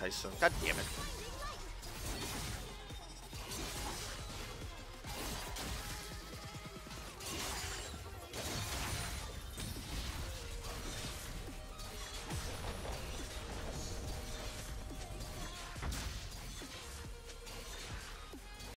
Kai'Sa. God damn it.